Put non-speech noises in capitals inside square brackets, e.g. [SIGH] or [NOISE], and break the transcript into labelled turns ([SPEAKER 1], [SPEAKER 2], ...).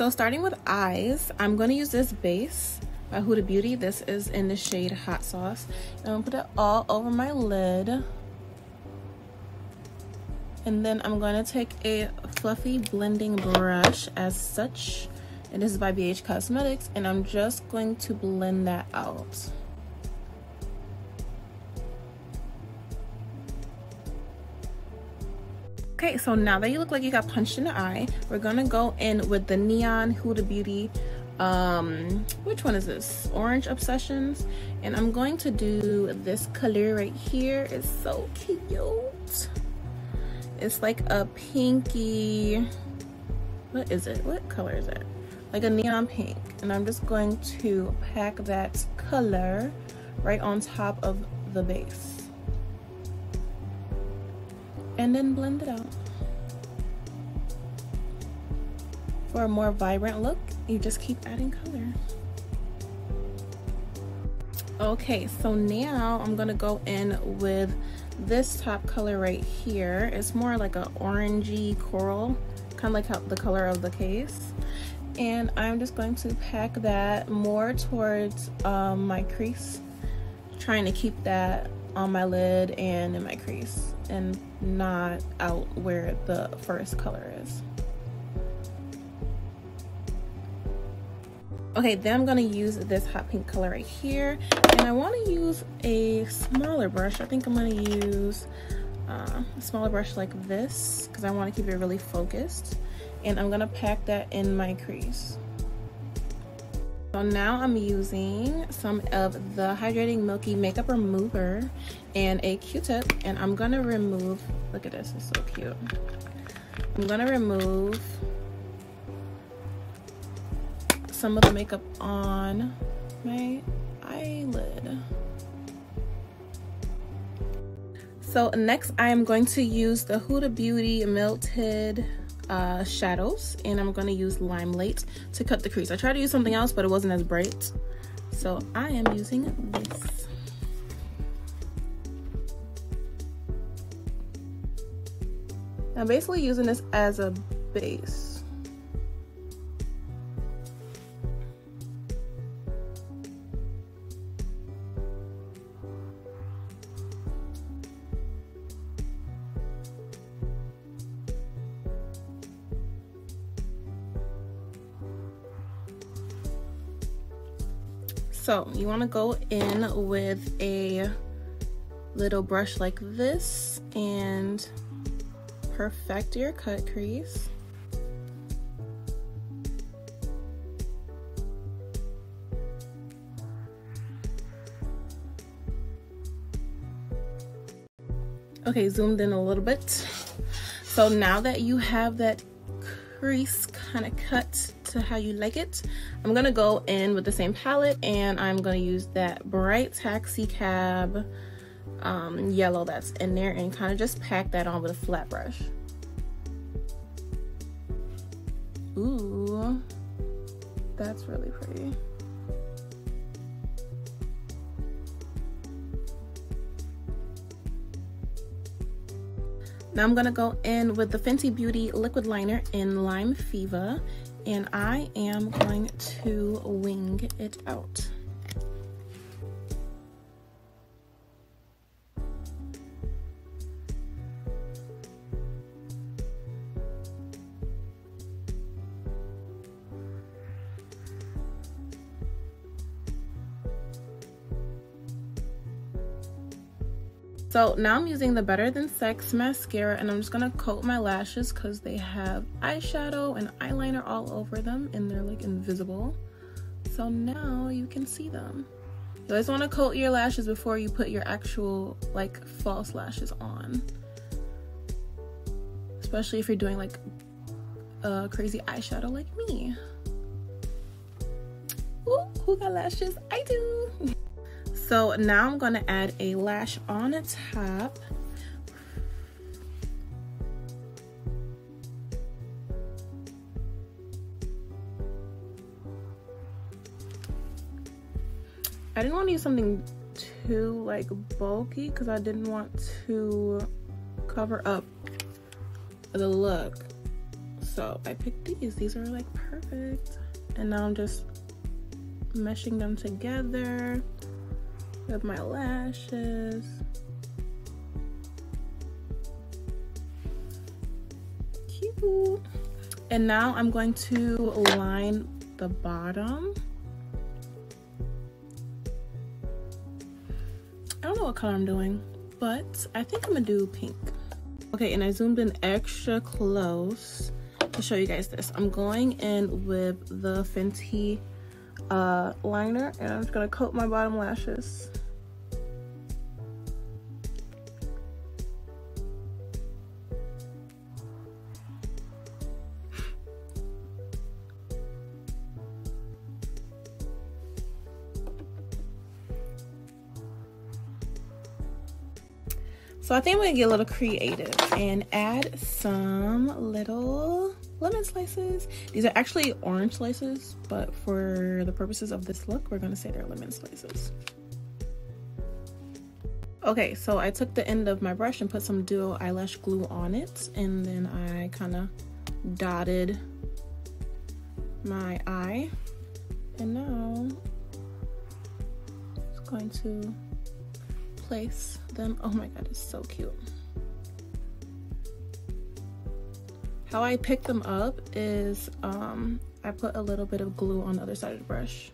[SPEAKER 1] So starting with eyes, I'm going to use this base by Huda Beauty. This is in the shade Hot Sauce. And I'm to put it all over my lid. And then I'm going to take a fluffy blending brush as such. And this is by BH Cosmetics. And I'm just going to blend that out. Okay, so now that you look like you got punched in the eye, we're gonna go in with the Neon Huda Beauty, um, which one is this? Orange Obsessions. And I'm going to do this color right here. It's so cute. It's like a pinky, what is it? What color is it? Like a neon pink. And I'm just going to pack that color right on top of the base and then blend it out. For a more vibrant look, you just keep adding color. Okay, so now I'm gonna go in with this top color right here. It's more like an orangey coral, kind of like how the color of the case. And I'm just going to pack that more towards um, my crease, trying to keep that on my lid and in my crease and not out where the first color is. Okay, then I'm gonna use this hot pink color right here. And I wanna use a smaller brush. I think I'm gonna use uh, a smaller brush like this because I wanna keep it really focused. And I'm gonna pack that in my crease. So now I'm using some of the Hydrating Milky Makeup Remover and a Q-tip and I'm gonna remove, look at this, it's so cute. I'm gonna remove some of the makeup on my eyelid. So next I am going to use the Huda Beauty Melted uh, shadows and I'm going to use Limelight to cut the crease. I tried to use something else but it wasn't as bright. So I am using this. I'm basically using this as a base. So you want to go in with a little brush like this and perfect your cut crease. Okay, zoomed in a little bit. So now that you have that crease kind of cut to how you like it. I'm gonna go in with the same palette and I'm gonna use that bright taxi cab um, yellow that's in there and kind of just pack that on with a flat brush. Ooh, that's really pretty. Now I'm gonna go in with the Fenty Beauty Liquid Liner in Lime Feva and I am going to wing it out. So now I'm using the Better Than Sex mascara and I'm just gonna coat my lashes because they have eyeshadow and eyeliner all over them and they're like invisible. So now you can see them. You always wanna coat your lashes before you put your actual like false lashes on. Especially if you're doing like a crazy eyeshadow like me. Ooh, who got lashes? I do. [LAUGHS] So now I'm gonna add a lash on the top. I didn't want to use something too like bulky because I didn't want to cover up the look. So I picked these. These are like perfect. And now I'm just meshing them together with my lashes. Cute. And now I'm going to line the bottom. I don't know what color I'm doing, but I think I'm gonna do pink. Okay, and I zoomed in extra close to show you guys this. I'm going in with the Fenty uh, liner and I'm just gonna coat my bottom lashes. So I think I'm gonna get a little creative and add some little lemon slices. These are actually orange slices, but for the purposes of this look, we're gonna say they're lemon slices. Okay, so I took the end of my brush and put some duo eyelash glue on it, and then I kind of dotted my eye. And now, I'm going to place them. Oh my god, it's so cute. How I pick them up is um, I put a little bit of glue on the other side of the brush.